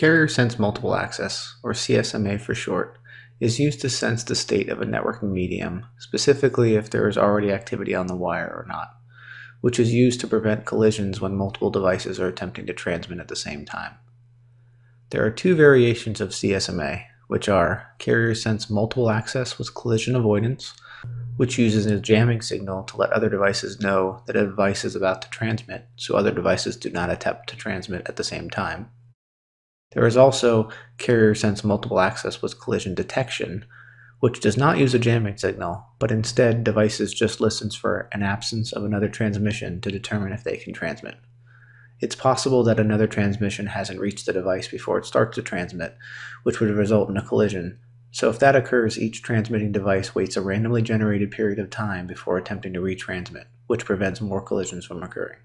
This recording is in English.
Carrier Sense Multiple Access, or CSMA for short, is used to sense the state of a networking medium, specifically if there is already activity on the wire or not, which is used to prevent collisions when multiple devices are attempting to transmit at the same time. There are two variations of CSMA, which are Carrier Sense Multiple Access with Collision Avoidance, which uses a jamming signal to let other devices know that a device is about to transmit so other devices do not attempt to transmit at the same time there is also carrier sense multiple access with collision detection, which does not use a jamming signal, but instead devices just listens for an absence of another transmission to determine if they can transmit. It's possible that another transmission hasn't reached the device before it starts to transmit, which would result in a collision. So if that occurs, each transmitting device waits a randomly generated period of time before attempting to retransmit, which prevents more collisions from occurring.